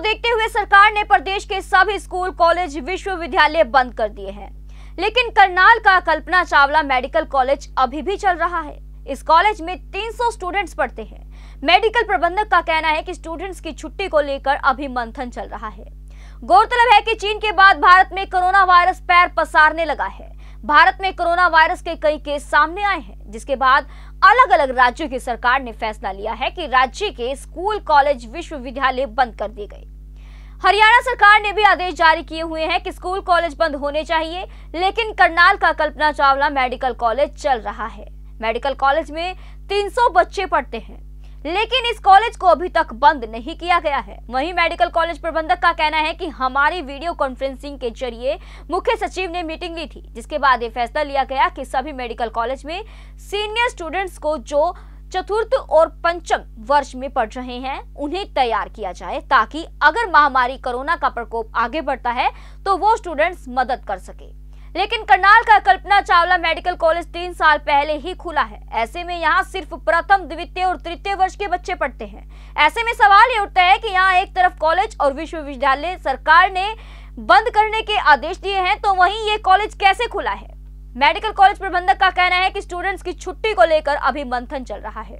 देखते हुए सरकार ने प्रदेश के सभी स्कूल, कॉलेज, विश्वविद्यालय बंद कर दिए हैं। लेकिन करनाल का कल्पना चावला मेडिकल कॉलेज अभी भी चल रहा है। इस कॉलेज में 300 स्टूडेंट्स पढ़ते हैं। मेडिकल प्रबंधक का कहना है कि स्टूडेंट्स की छुट्टी को लेकर अभी मंथन चल रहा है। गौरतलब है कि चीन के बाद भारत में कोरोना वायरस पैर पसारने लगा है। भारत में कोरोना वायरस के कई केस सामने आए हैं, जिसके बाद अलग अलग राज्यों की सरकार ने फैसला लिया है कि राज्य के स्कूल, कॉलेज, विश्वविद्यालय बंद कर दिए गए। हरियाणा सरकार ने भी आदेश जारी किए हुए हैं कि स्कूल, कॉलेज बंद होने चाहिए, लेकिन करनाल का कल्पना चावला मेडिकल कॉलेज चल रहा है। मेडिकल कॉलेज में 300 बच्चे पढ़ते हैं। लेकिन इस कॉलेज को अभी तक बंद नहीं किया गया है। वहीं मेडिकल कॉलेज प्रबंधक का कहना है कि हमारी वीडियो कॉन्फ्रेंसिंग के ज़रिए मुख्य सचिव ने मीटिंग ली थी, जिसके बाद ये फैसला लिया गया कि सभी मेडिकल कॉलेज में सीनियर स्टूडेंट्स को जो चतुर्थ और पंचम वर्ष में पढ़ रहे हैं, उन्हें तैयार किया जाए ताकि अगर महामारी कोरोना का प्रकोप आगे बढ़ता है तो वो स्टूडेंट्स मदद कर सके। लेकिन करनाल का कल्पना चावला मेडिकल कॉलेज तीन साल पहले ही खुला है। ऐसे में यहाँ सिर्फ़ प्रथम, द्वितीय और तृतीय वर्ष के बच्चे पढ़ते हैं। ऐसे में सवाल ये उठता है कि यहाँ एक तरफ़ कॉलेज और विश्वविद्यालय सरकार ने बंद करने के आदेश दिए हैं तो वहीं ये कॉलेज कैसे खुला है? मेडिकल कॉलेज प्रबंधक का कहना है कि स्टूडेंट्स की छुट्टी को लेकर अभी मंथन चल रहा है।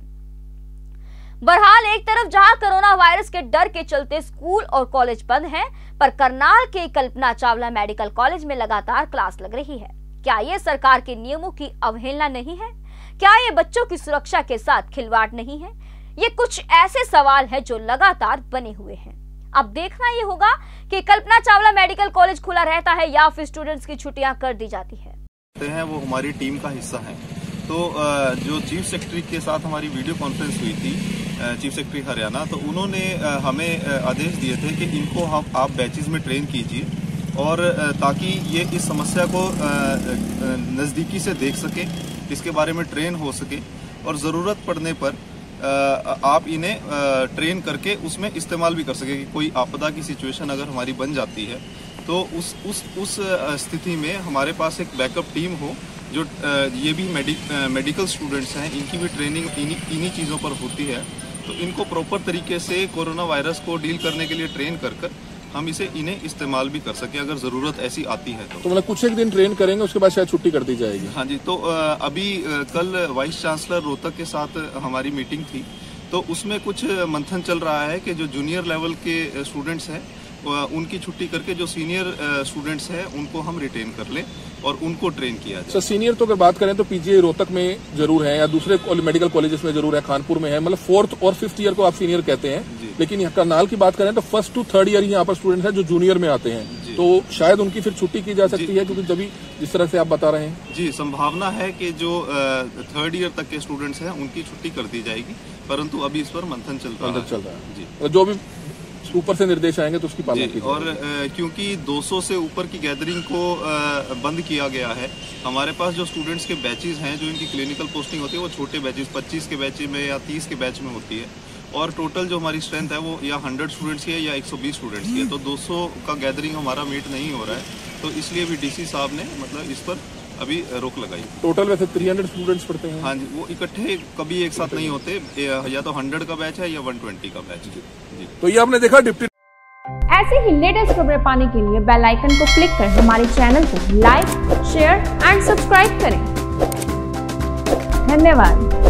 बहरहाल एक तरफ़ जहाँ कोरोना वायरस के डर के चलते स्कूल और कॉलेज बंद हैं, पर करनाल के कल्पना चावला मेडिकल कॉलेज में लगातार क्लास लग रही है। क्या ये सरकार के नियमों की अवहेलना नहीं है? क्या ये बच्चों की सुरक्षा के साथ खिलवाड़ नहीं है? ये कुछ ऐसे सवाल है जो लगातार बने हुए हैं। अब देखना ये होगा कि कल्पना चावला मेडिकल कॉलेज खुला रहता है या फिर स्टूडेंट्स की छुट्टियाँ कर दी जाती है। हैं वो हमारी टीम का हिस्सा है। तो जो चीफ सेक्रेटरी के साथ हमारी वीडियो कॉन्फ्रेंस हुई थी चीफ सेक्रेटरी हरियाणा तो उन्होंने हमें आदेश दिए थे कि इनको हम, आप बैचेज में ट्रेन कीजिए और ताकि ये इस समस्या को नज़दीकी से देख सकें, इसके बारे में ट्रेन हो सके और ज़रूरत पड़ने पर आप इन्हें ट्रेन करके उसमें इस्तेमाल भी कर सके कि कोई आपदा की सिचुएशन अगर हमारी बन जाती है तो उस उस उस स्थिति में हमारे पास एक बैकअप टीम हो जो ये भी मेडिक, मेडिकल स्टूडेंट्स हैं इनकी भी ट्रेनिंग इन्हीं इन्हीं चीज़ों पर होती है। तो इनको प्रॉपर तरीके से कोरोना वायरस को डील करने के लिए ट्रेन कर कर हम इसे इन्हें इस्तेमाल भी कर सके अगर ज़रूरत ऐसी आती है तो, तो मतलब कुछ एक दिन ट्रेन करेंगे उसके बाद शायद छुट्टी कर दी जाएगी। हाँ जी तो अभी कल वाइस चांसलर रोहतक के साथ हमारी मीटिंग थी। तो उसमें कुछ मंथन चल रहा है कि जो जूनियर लेवल के स्टूडेंट्स हैं उनकी छुट्टी करके जो सीनियर स्टूडेंट्स हैं उनको हम रिटेन कर लें और उनको ट्रेन किया जाए। सर सीनियर तो अगर बात करें तो पीजीए रोहतक में ज़रूर है या दूसरे मेडिकल कॉलेजेस में ज़रूर है खानपुर में है मतलब फोर्थ और फिफ्थ ईयर को आप सीनियर कहते हैं। लेकिन करनाल की बात करें तो फ़र्स्ट टू थर्ड ईयर यहाँ पर स्टूडेंट्स हैं जो जूनियर में आते हैं। तो शायद उनकी फिर छुट्टी की जा सकती है क्योंकि जब जिस तरह से आप बता रहे हैं। जी संभावना है कि जो थर्ड ईयर तक के स्टूडेंट्स हैं उनकी छुट्टी कर दी जाएगी परंतु अभी इस पर मंथन चल रहा है। चल रहा है। जी। जो भी ऊपर से निर्देश आएँगे तो उसकी पालना की और क्योंकि 200 से ऊपर की गैदरिंग को बंद किया गया है हमारे पास जो स्टूडेंट्स के बैचेस हैं जो इनकी क्लिनिकल पोस्टिंग होती है वो छोटे बैचेस 25 के बैच में या 30 के बैच में होती है। और टोटल जो हमारी स्ट्रेंथ है वो या 100 स्टूडेंट्स की है या 120 स्टूडेंट्स की है। तो 200 का गैदरिंग हमारा मीट नहीं हो रहा है। तो इसलिए भी डीसी साहब ने मतलब इस पर अभी रोक लगाई। टोटल वैसे 300 स्टूडेंट्स पढ़ते हैं। हाँ जी वो इकट्ठे कभी एक साथ नहीं होते। या तो 100 का बैच है या 120 का बैच जी जी। तो ये आपने देखा डिप्टी ऐसे ही लेटेस्ट खबरें पाने के लिए बेल आइकन को क्लिक कर हमारे चैनल को लाइक शेयर एंड सब्सक्राइब करें। धन्यवाद।